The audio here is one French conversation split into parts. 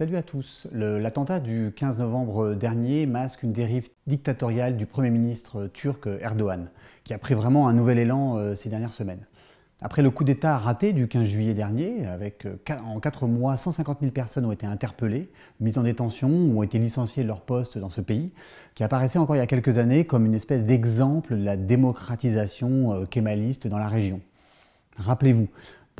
Salut à tous. L'attentat du 15 novembre dernier masque une dérive dictatoriale du Premier ministre turc Erdogan, qui a pris vraiment un nouvel élan euh, ces dernières semaines. Après le coup d'État raté du 15 juillet dernier, avec euh, en 4 mois 150 000 personnes ont été interpellées, mises en détention ou ont été licenciées de leur poste dans ce pays, qui apparaissait encore il y a quelques années comme une espèce d'exemple de la démocratisation euh, kémaliste dans la région. Rappelez-vous,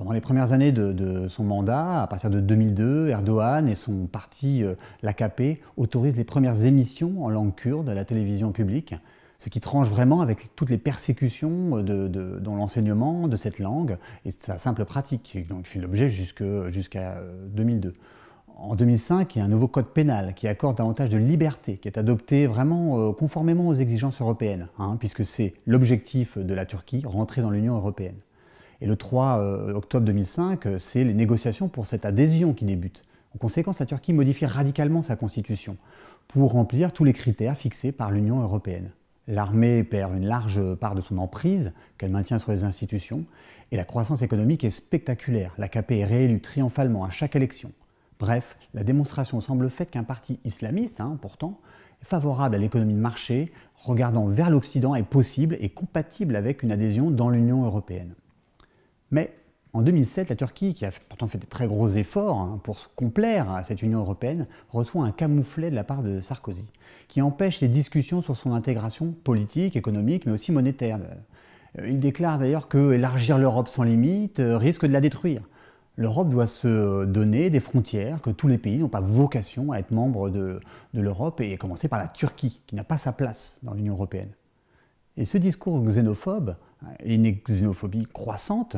pendant les premières années de, son mandat, à partir de 2002, Erdogan et son parti, euh, l'AKP, autorisent les premières émissions en langue kurde à la télévision publique, ce qui tranche vraiment avec toutes les persécutions euh, dans l'enseignement de cette langue et sa simple pratique, donc fait l'objet jusqu'à 2002. Euh, en 2005, il y a un nouveau code pénal qui accorde davantage de liberté, qui est adopté vraiment conformément aux exigences européennes, hein, puisque c'est l'objectif de la Turquie, rentrer dans l'Union européenne. Et le 3 euh, octobre 2005, euh, c'est les négociations pour cette adhésion qui débutent. En conséquence, la Turquie modifie radicalement sa constitution pour remplir tous les critères fixés par l'Union européenne. L'armée perd une large part de son emprise qu'elle maintient sur les institutions et la croissance économique est spectaculaire. L'AKP est réélu triomphalement à chaque élection. Bref, la démonstration semble faite qu'un parti islamiste, hein, pourtant, favorable à l'économie de marché, regardant vers l'Occident, est possible et compatible avec une adhésion dans l'Union européenne. Mais en 2007, la Turquie, qui a pourtant fait de très gros efforts hein, pour se complaire à cette Union européenne, reçoit un camouflet de la part de Sarkozy, qui empêche les discussions sur son intégration politique, économique, mais aussi monétaire. Euh, il déclare d'ailleurs que élargir l'Europe sans limite euh, risque de la détruire. L'Europe doit se donner des frontières, que tous les pays n'ont pas vocation à être membres de, de l'Europe, et commencer par la Turquie, qui n'a pas sa place dans l'Union européenne. Et ce discours xénophobe une xénophobie croissante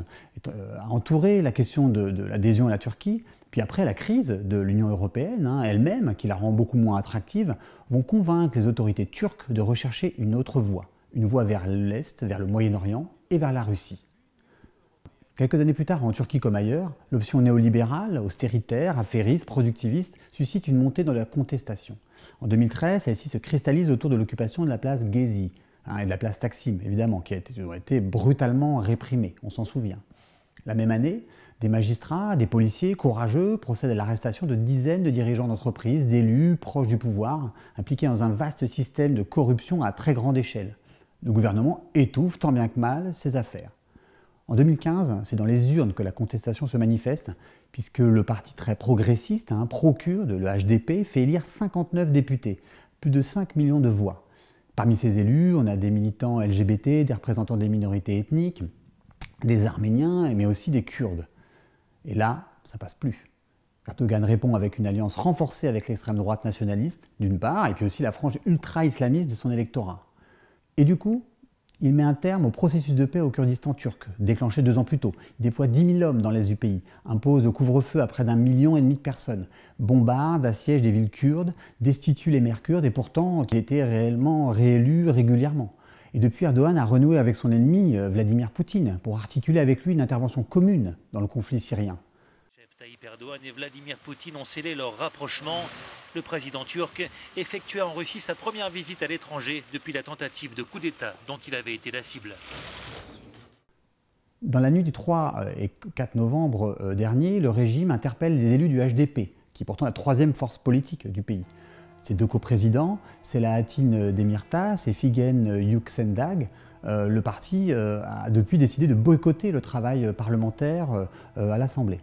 euh, a entouré la question de, l'adhésion à la Turquie. Puis après, la crise de l'Union européenne hein, elle-même, qui la rend beaucoup moins attractive, vont convaincre les autorités turques de rechercher une autre voie, une voie vers l'Est, vers le Moyen-Orient et vers la Russie. Quelques années plus tard, en Turquie comme ailleurs, l'option néolibérale, austéritaire, affairiste, productiviste suscite une montée dans la contestation. En 2013, celle-ci se cristallise autour de l'occupation de la place Gezi, Hein, et de la place Taksim, évidemment, qui a été, brutalement réprimée, on s'en souvient. La même année, des magistrats, des policiers courageux procèdent à l'arrestation de dizaines de dirigeants d'entreprises, d'élus proches du pouvoir, impliqués dans un vaste système de corruption à très grande échelle. Le gouvernement étouffe tant bien que mal ses affaires. En 2015, c'est dans les urnes que la contestation se manifeste, puisque le parti très progressiste, hein, procure de le HDP, fait élire 59 députés, plus de 5 millions de voix. Parmi ces élus, on a des militants LGBT, des représentants des minorités ethniques, des Arméniens, mais aussi des Kurdes. Et là, ça passe plus. Erdogan répond avec une alliance renforcée avec l'extrême droite nationaliste, d'une part, et puis aussi la frange ultra-islamiste de son électorat. Et du coup, il met un terme au processus de paix au Kurdistan turc, déclenché deux ans plus tôt. Il déploie 10 000 hommes dans l'est du pays, impose le couvre-feu à près d'un million et demi de personnes, bombarde, assiège des villes kurdes, destitue les maires kurdes et pourtant qui étaient réellement réélus régulièrement. Et depuis, Erdogan a renoué avec son ennemi, euh, Vladimir Poutine, pour articuler avec lui une intervention commune dans le conflit syrien. Tayyip Erdogan et Vladimir Poutine ont scellé leur rapprochement. Le président turc effectua en Russie sa première visite à l'étranger depuis la tentative de coup d'État dont il avait été la cible. Dans la nuit du 3 et 4 novembre euh, dernier, le régime interpelle les élus du HDP, qui est pourtant la troisième force politique du pays. Ces deux coprésidents, Selahattin Demirtas et Figen Yüksendag, euh, le parti euh, a depuis décidé de boycotter le travail parlementaire à l'Assemblée.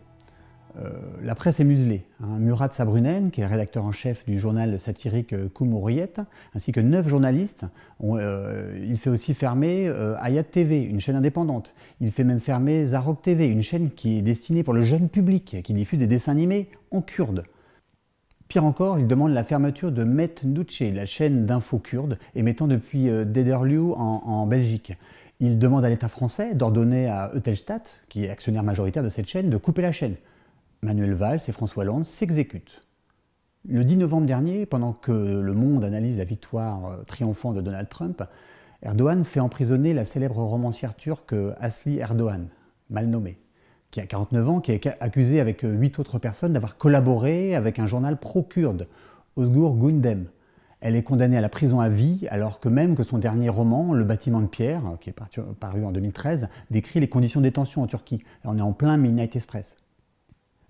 Euh, la presse est muselée. Hein. Murat Sabrunen, qui est rédacteur en chef du journal satirique Koumouriette, ainsi que neuf journalistes, euh, il fait aussi fermer euh, Ayat TV, une chaîne indépendante. Il fait même fermer Zarok TV, une chaîne qui est destinée pour le jeune public, qui diffuse des dessins animés en kurde. Pire encore, il demande la fermeture de Met la chaîne d'info kurde, émettant depuis Dederliu en, en Belgique. Il demande à l'État français d'ordonner à Eutelstat, qui est actionnaire majoritaire de cette chaîne, de couper la chaîne. Manuel Valls et François Hollande s'exécutent. Le 10 novembre dernier, pendant que le monde analyse la victoire euh, triomphante de Donald Trump, Erdogan fait emprisonner la célèbre romancière turque Asli Erdogan, mal nommée, qui a 49 ans, qui est accusée avec huit autres personnes d'avoir collaboré avec un journal pro-kurde, Özgur Gündem. Elle est condamnée à la prison à vie, alors que même que son dernier roman, Le bâtiment de pierre, qui est paru en 2013, décrit les conditions de détention en Turquie. on est en plein Midnight Express.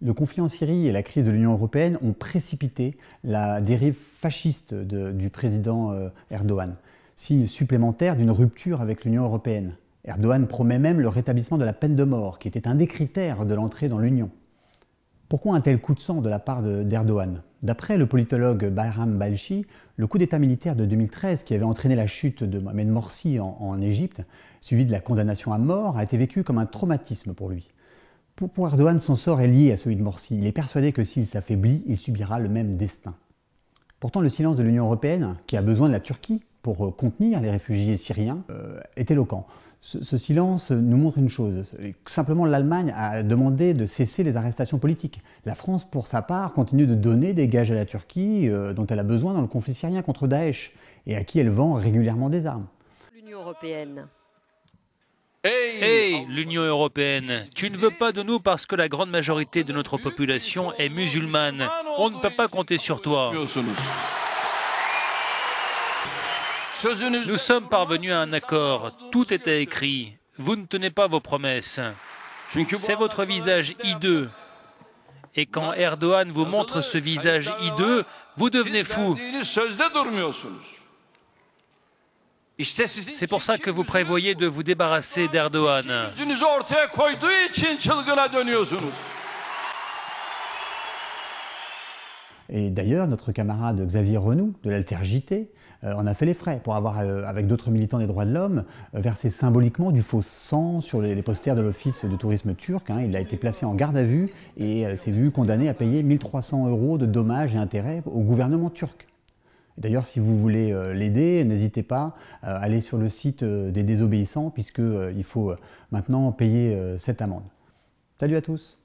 Le conflit en Syrie et la crise de l'Union européenne ont précipité la dérive fasciste du président euh, Erdogan, signe supplémentaire d'une rupture avec l'Union européenne. Erdogan promet même le rétablissement de la peine de mort, qui était un des critères de l'entrée dans l'Union. Pourquoi un tel coup de sang de la part d'Erdogan? D'après le politologue Bayram Balchi, le coup d'État militaire de 2013 qui avait entraîné la chute de Mohamed Morsi en Égypte, suivi de la condamnation à mort, a été vécu comme un traumatisme pour lui. Pour, Erdogan, son sort est lié à celui de Morsi. Il est persuadé que s'il s'affaiblit, il subira le même destin. Pourtant, le silence de l'Union européenne, qui a besoin de la Turquie pour euh, contenir les réfugiés syriens, euh, est éloquent. Ce, silence nous montre une chose. Simplement, l'Allemagne a demandé de cesser les arrestations politiques. La France, pour sa part, continue de donner des gages à la Turquie euh, dont elle a besoin dans le conflit syrien contre Daesh et à qui elle vend régulièrement des armes. L'Union européenne Hey, l'Union européenne, tu ne veux pas de nous parce que la grande majorité de notre population est musulmane. On ne peut pas compter sur toi. Nous sommes parvenus à un accord. Tout était écrit. Vous ne tenez pas vos promesses. C'est votre visage hideux. Et quand Erdogan vous montre ce visage hideux, vous devenez fou. C'est pour ça que vous prévoyez de vous débarrasser d'Erdogan. Et d'ailleurs, notre camarade Xavier Renou de l'Altergité euh, en a fait les frais pour avoir, euh, avec d'autres militants des droits de l'homme, euh, versé symboliquement du faux sang sur les, posters de l'Office de tourisme turc. Hein. Il a été placé en garde à vue et s'est vu condamné à payer 1300 euros de dommages et intérêts au gouvernement turc. D'ailleurs, si vous voulez euh, l'aider, n'hésitez pas à aller sur le site euh, des désobéissants, puisqu'il euh, faut maintenant payer cette amende. Salut à tous